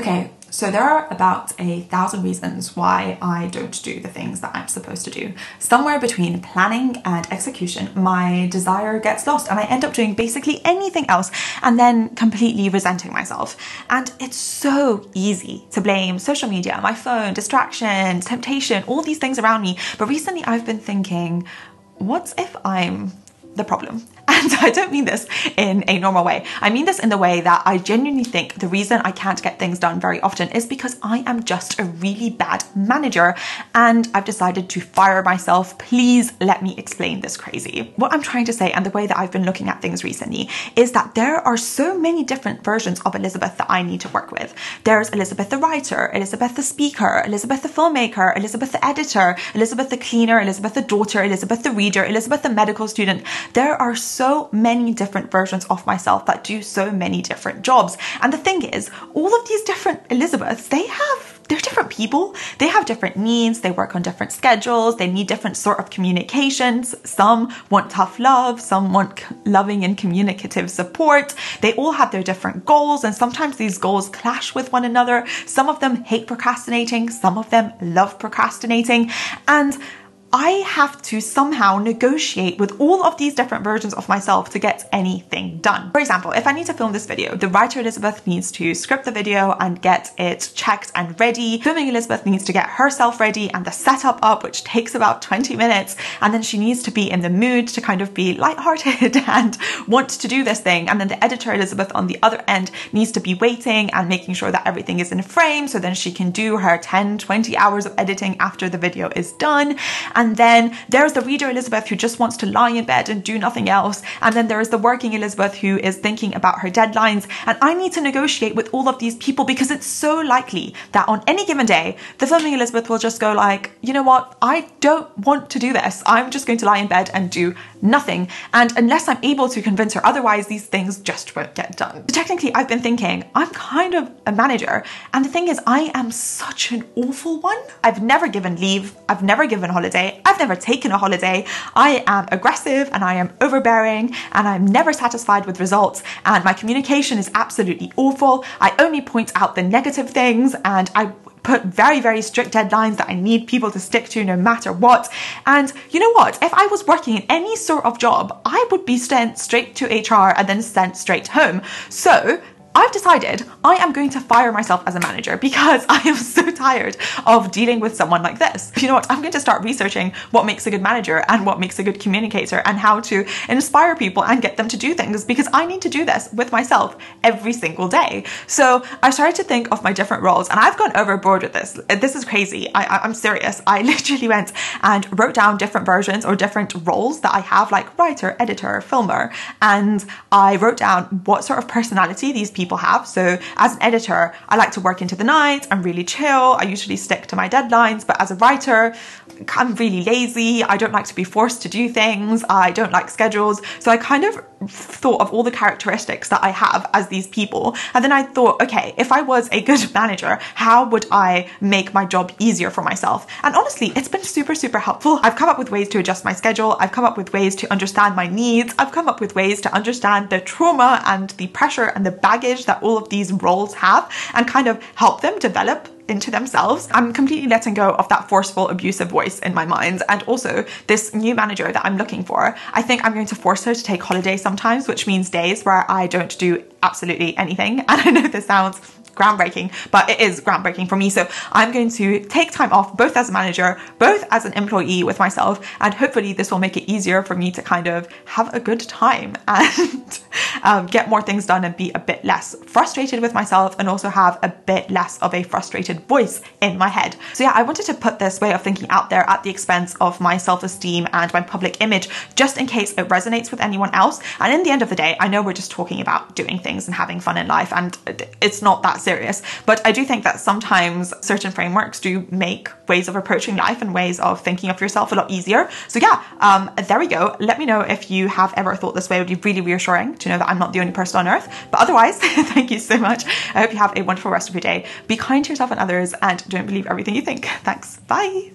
Okay, so there are about a thousand reasons why I don't do the things that I'm supposed to do. Somewhere between planning and execution, my desire gets lost and I end up doing basically anything else and then completely resenting myself. And it's so easy to blame social media, my phone, distractions, temptation, all these things around me. But recently I've been thinking, what if I'm the problem? And I don't mean this in a normal way. I mean this in the way that I genuinely think the reason I can't get things done very often is because I am just a really bad manager and I've decided to fire myself. Please let me explain this crazy. What I'm trying to say and the way that I've been looking at things recently is that there are so many different versions of Elizabeth that I need to work with. There's Elizabeth the writer, Elizabeth the speaker, Elizabeth the filmmaker, Elizabeth the editor, Elizabeth the cleaner, Elizabeth the daughter, Elizabeth the reader, Elizabeth the medical student. There are so many different versions of myself that do so many different jobs. And the thing is, all of these different Elizabeths, they have they're different people. They have different needs. They work on different schedules. They need different sort of communications. Some want tough love. Some want loving and communicative support. They all have their different goals and sometimes these goals clash with one another. Some of them hate procrastinating. Some of them love procrastinating. And I have to somehow negotiate with all of these different versions of myself to get anything done. For example, if I need to film this video, the writer Elizabeth needs to script the video and get it checked and ready. Filming Elizabeth needs to get herself ready and the setup up, which takes about 20 minutes. And then she needs to be in the mood to kind of be lighthearted and want to do this thing. And then the editor Elizabeth on the other end needs to be waiting and making sure that everything is in frame so then she can do her 10, 20 hours of editing after the video is done. Then there's the reader Elizabeth who just wants to lie in bed and do nothing else. And then there is the working Elizabeth who is thinking about her deadlines. And I need to negotiate with all of these people because it's so likely that on any given day, the filming Elizabeth will just go like, you know what? I don't want to do this. I'm just going to lie in bed and do nothing. And unless I'm able to convince her otherwise, these things just won't get done. So Technically, I've been thinking I'm kind of a manager. And the thing is, I am such an awful one. I've never given leave. I've never given holiday. I've never taken a holiday. I am aggressive and I am overbearing and I'm never satisfied with results and my communication is absolutely awful. I only point out the negative things and I put very, very strict deadlines that I need people to stick to no matter what. And you know what? If I was working in any sort of job, I would be sent straight to HR and then sent straight home. So I've decided I am going to fire myself as a manager because I am so tired of dealing with someone like this. You know what? I'm going to start researching what makes a good manager and what makes a good communicator and how to inspire people and get them to do things because I need to do this with myself every single day. So I started to think of my different roles and I've gone overboard with this. This is crazy. I, am serious. I literally went and wrote down different versions or different roles that I have like writer, editor, filmer, and I wrote down what sort of personality these people people have. So as an editor, I like to work into the night. I'm really chill. I usually stick to my deadlines. But as a writer, I'm really lazy. I don't like to be forced to do things. I don't like schedules. So I kind of thought of all the characteristics that I have as these people. And then I thought, okay, if I was a good manager, how would I make my job easier for myself? And honestly, it's been super, super helpful. I've come up with ways to adjust my schedule. I've come up with ways to understand my needs. I've come up with ways to understand the trauma and the pressure and the baggage that all of these roles have and kind of help them develop into themselves. I'm completely letting go of that forceful, abusive voice in my mind. And also, this new manager that I'm looking for, I think I'm going to force her to take holidays sometimes, which means days where I don't do absolutely anything. And I know this sounds groundbreaking, but it is groundbreaking for me. So I'm going to take time off both as a manager, both as an employee with myself, and hopefully this will make it easier for me to kind of have a good time and um, get more things done and be a bit less frustrated with myself and also have a bit less of a frustrated voice in my head. So yeah, I wanted to put this way of thinking out there at the expense of my self-esteem and my public image, just in case it resonates with anyone else. And in the end of the day, I know we're just talking about doing things and having fun in life and it's not serious. But I do think that sometimes certain frameworks do make ways of approaching life and ways of thinking of yourself a lot easier. So yeah, um, there we go. Let me know if you have ever thought this way. It would be really reassuring to know that I'm not the only person on earth. But otherwise, thank you so much. I hope you have a wonderful rest of your day. Be kind to yourself and others and don't believe everything you think. Thanks. Bye.